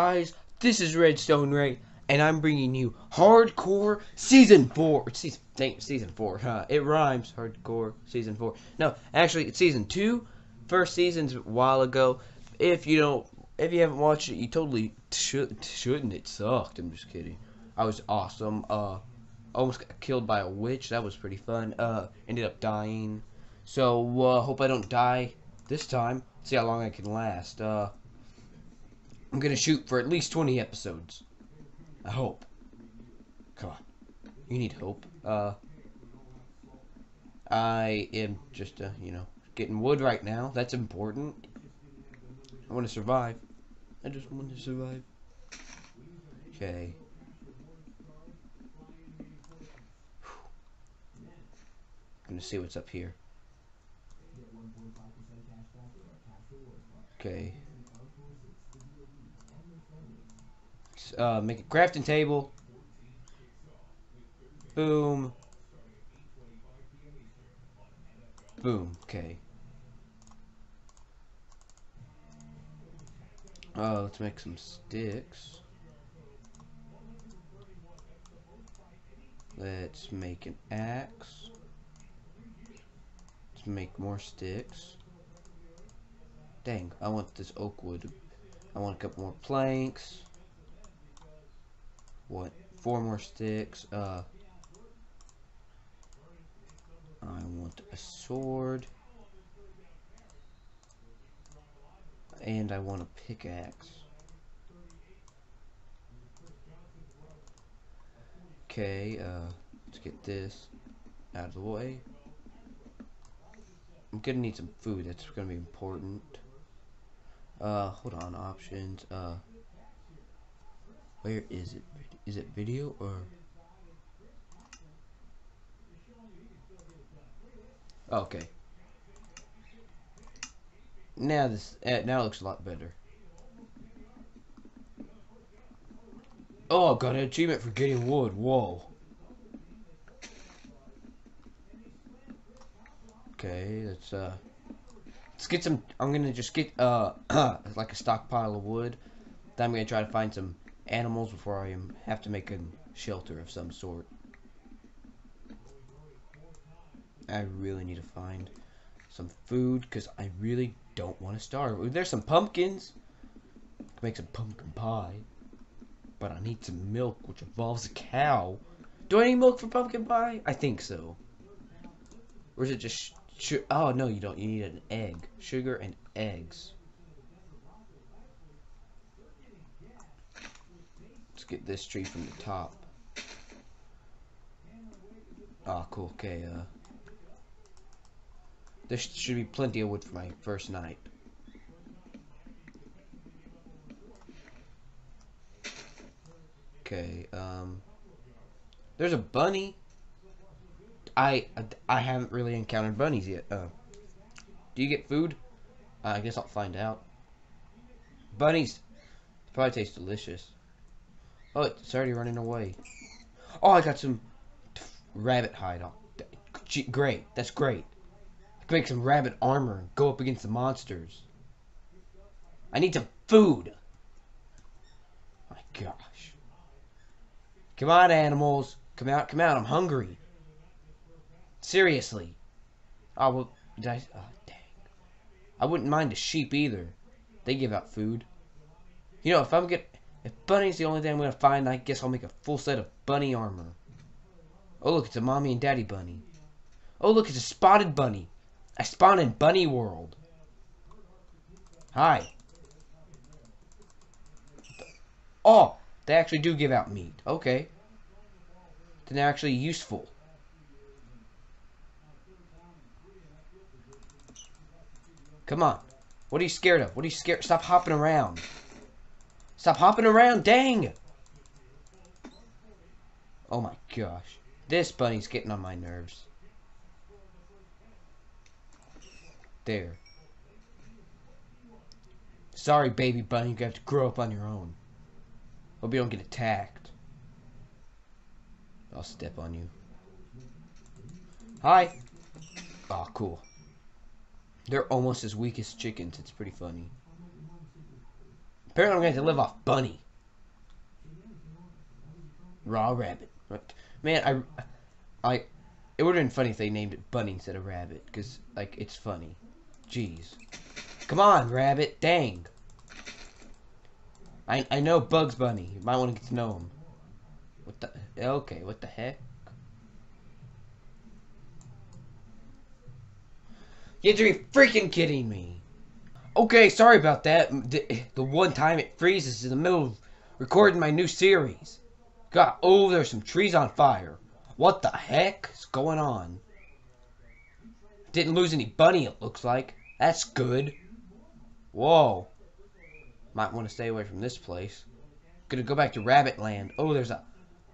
guys? This is Redstone Ray, and I'm bringing you Hardcore Season 4. It's season, dang, season 4, huh? It rhymes. Hardcore Season 4. No, actually, it's Season 2. First season's a while ago. If you don't, if you haven't watched it, you totally should, shouldn't. It sucked. I'm just kidding. I was awesome. Uh, almost got killed by a witch. That was pretty fun. Uh, ended up dying. So, uh, hope I don't die this time. See how long I can last. Uh, I'm gonna shoot for at least 20 episodes. I hope. Come on. You need hope. Uh, I am just, uh, you know, getting wood right now. That's important. I want to survive. I just want to survive. Okay. I'm gonna see what's up here. Okay. Uh, make a crafting table. Boom. Boom. Okay. Uh, let's make some sticks. Let's make an axe. Let's make more sticks. Dang, I want this oak wood. I want a couple more planks what? Four more sticks uh I want a sword. And I want a pickaxe. Okay uh let's get this out of the way. I'm gonna need some food that's gonna be important. Uh hold on options uh where is it is it video or? Okay. Now this uh, now looks a lot better. Oh, got an achievement for getting wood. Whoa. Okay, let's uh let's get some I'm gonna just get uh like a stockpile of wood. Then I'm gonna try to find some animals before I have to make a shelter of some sort. I really need to find some food because I really don't want to starve. There's some pumpkins. Make some pumpkin pie. But I need some milk, which involves a cow. Do I need milk for pumpkin pie? I think so. Or is it just... oh, no, you don't. You need an egg. Sugar and eggs. Get this tree from the top. Oh, cool. Okay, uh... There should be plenty of wood for my first night. Okay, um... There's a bunny. I, I haven't really encountered bunnies yet. Uh, do you get food? Uh, I guess I'll find out. Bunnies probably taste delicious. Oh, it's already running away. Oh, I got some rabbit hide on. Great. That's great. I can make some rabbit armor and go up against the monsters. I need some food. My gosh. Come on, animals. Come out, come out. I'm hungry. Seriously. Oh, well, did I... Oh, dang. I wouldn't mind a sheep either. They give out food. You know, if I'm get if bunny's the only thing I'm going to find, I guess I'll make a full set of bunny armor. Oh, look, it's a mommy and daddy bunny. Oh, look, it's a spotted bunny. I spawned in Bunny World. Hi. Oh, they actually do give out meat. Okay. Then they're actually useful. Come on. What are you scared of? What are you scared? Stop hopping around. Stop hopping around, dang! Oh my gosh. This bunny's getting on my nerves. There. Sorry, baby bunny, you have to grow up on your own. Hope you don't get attacked. I'll step on you. Hi! Oh, cool. They're almost as weak as chickens. It's pretty funny. Apparently, I'm going to live off bunny. Raw rabbit. Man, I, I, it would have been funny if they named it bunny instead of rabbit, because like it's funny. Jeez. Come on, rabbit. Dang. I I know Bugs Bunny. You might want to get to know him. What the? Okay. What the heck? You have to be freaking kidding me. Okay, sorry about that. The, the one time it freezes in the middle of recording my new series. God, oh, there's some trees on fire. What the heck is going on? Didn't lose any bunny, it looks like. That's good. Whoa. Might want to stay away from this place. Gonna go back to Rabbit Land. Oh, there's a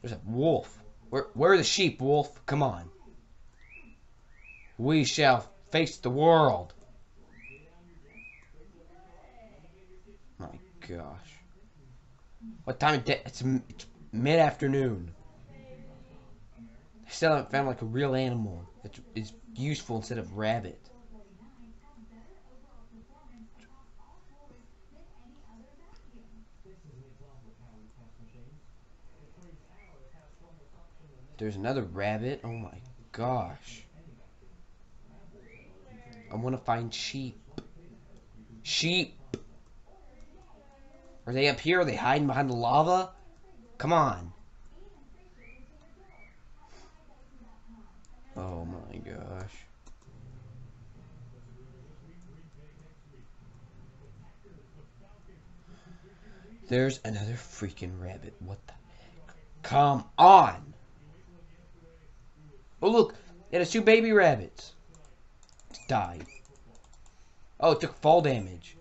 there's a wolf. Where where are the sheep, wolf? Come on. We shall face the world. My gosh. What time of day? It's, it's mid-afternoon. I still haven't found like a real animal that is useful instead of rabbit. There's another rabbit. Oh my gosh. I want to find sheep. Sheep. Are they up here? Are they hiding behind the lava? Come on. Oh my gosh. There's another freaking rabbit. What the heck? Come on! Oh, look. It has two baby rabbits. Died. Oh, it took fall damage.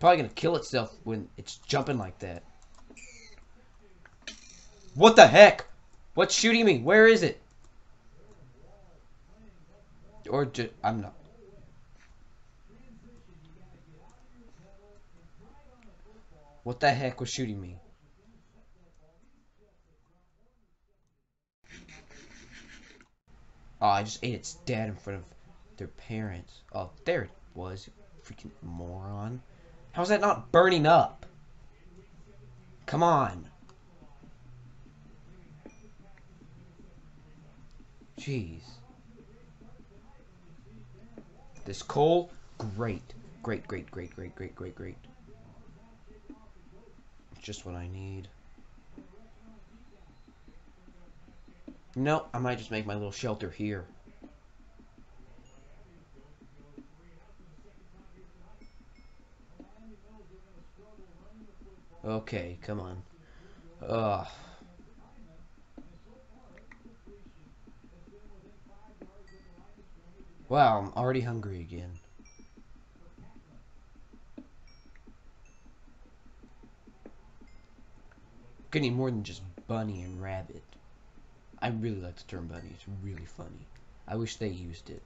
Probably to kill itself when it's jumping like that. What the heck? What's shooting me? Where is it? Or just, I'm not. What the heck was shooting me? Oh, I just ate its dad in front of their parents. Oh, there it was. Freaking moron. How's that not burning up? Come on. Jeez. This coal, great. Great, great, great, great, great, great, great. Just what I need. No, I might just make my little shelter here. Okay, come on. Ugh. Wow, I'm already hungry again. Getting more than just bunny and rabbit. I really like the term bunny. It's really funny. I wish they used it.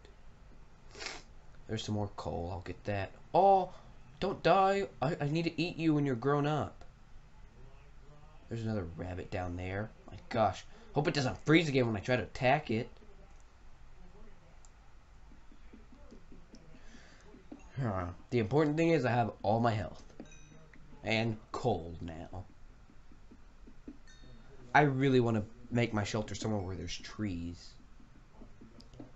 There's some more coal. I'll get that. Oh, don't die. I, I need to eat you when you're grown up. There's another rabbit down there. My gosh. Hope it doesn't freeze again when I try to attack it. The important thing is I have all my health. And cold now. I really want to make my shelter somewhere where there's trees.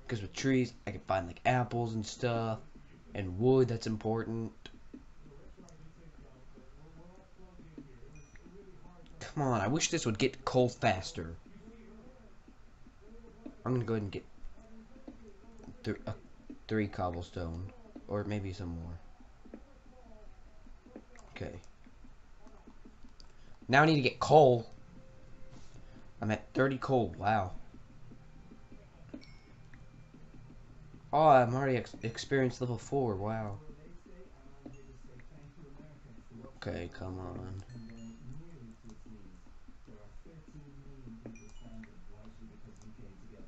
Because with trees, I can find like apples and stuff. And wood, that's important. Come on, I wish this would get coal faster. I'm gonna go ahead and get th uh, three cobblestone. Or maybe some more. Okay. Now I need to get coal. I'm at 30 coal. Wow. Oh, I'm already ex experienced level 4. Wow. Okay, come on.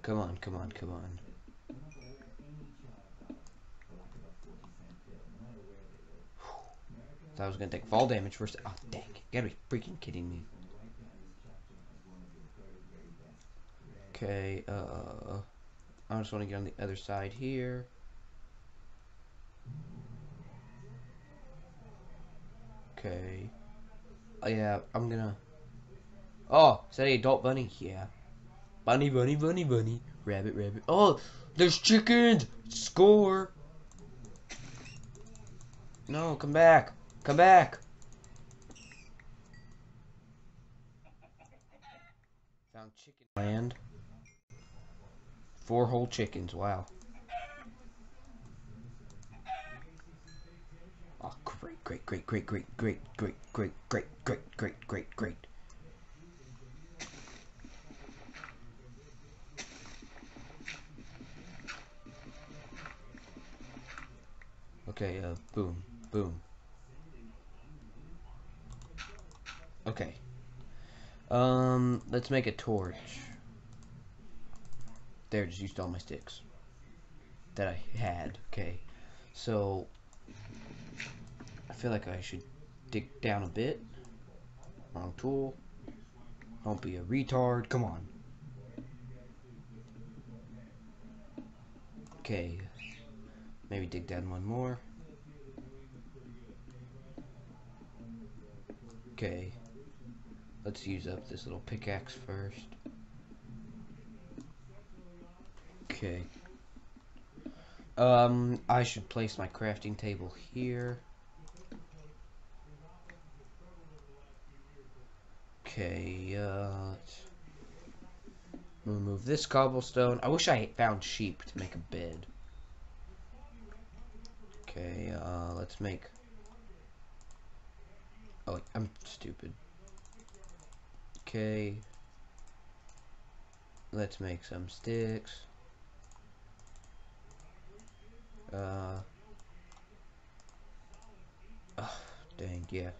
Come on, come on, come on. I was gonna take fall damage first. Oh, dang. You gotta be freaking kidding me. Okay, uh, I just want to get on the other side here. Okay. Oh, yeah, I'm gonna... Oh, is that adult bunny? Yeah. Bunny, bunny, bunny, bunny. Rabbit, rabbit. Oh, there's chickens! Score! No, come back. Come back. Found chicken land. Four whole chickens, wow. Oh, great, great, great, great, great, great, great, great, great, great, great, great, great. Okay, uh, boom, boom. Okay. Um, let's make a torch. There, just used all my sticks that I had. Okay, so I feel like I should dig down a bit. Wrong tool. Don't be a retard. Come on. Okay. Maybe dig down one more. Okay. Let's use up this little pickaxe first. Okay. Um, I should place my crafting table here. Okay, uh, remove this cobblestone. I wish I found sheep to make a bed. Okay, uh, let's make... I'm stupid. Okay. Let's make some sticks. Uh. Oh, dang, yeah.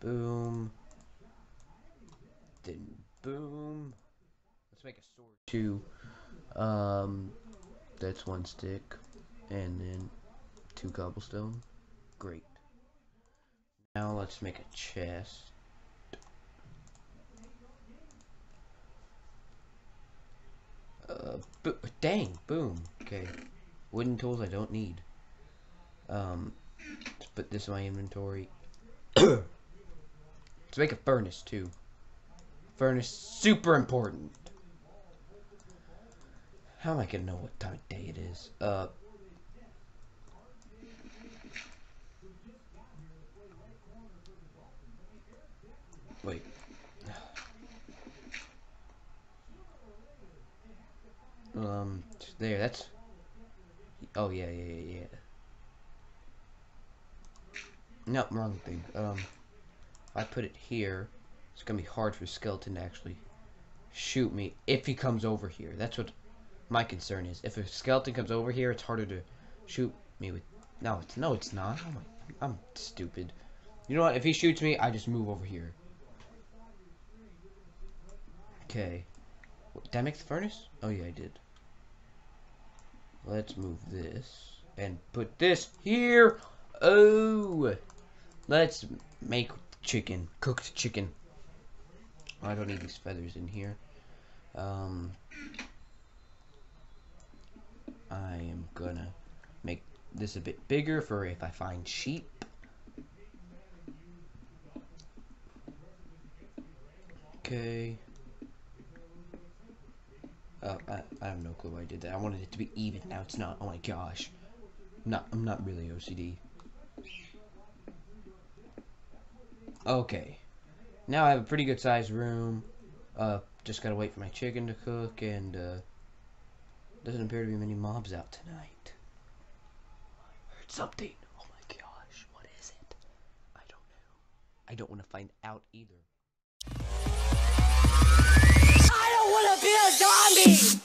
Boom. Then boom. Let's make a sword. Two. Um, that's one stick. And then two cobblestone. Great. Now let's make a chest. Uh, dang, boom. Okay. Wooden tools I don't need. Um, let's put this in my inventory. let's make a furnace too. Furnace, super important. How am I gonna know what time of day it is? Uh, wait. Um, there, that's... Oh, yeah, yeah, yeah, yeah. No, wrong thing. Um, I put it here, it's gonna be hard for Skeleton to actually shoot me if he comes over here. That's what my concern is. If a skeleton comes over here, it's harder to shoot me with. No, it's no, it's not. Oh my, I'm stupid. You know what? If he shoots me, I just move over here. Okay. Did I make the furnace? Oh yeah, I did. Let's move this and put this here. Oh, let's make chicken, cooked chicken. I don't need these feathers in here. Um, I am gonna make this a bit bigger for if I find sheep. Okay. Oh, I, I have no clue why I did that. I wanted it to be even. Now it's not. Oh my gosh. I'm not, I'm not really OCD. Okay. Now I have a pretty good sized room. Uh, just gotta wait for my chicken to cook and, uh, doesn't appear to be many mobs out tonight. I heard something. Oh my gosh, what is it? I don't know. I don't want to find out either zombie!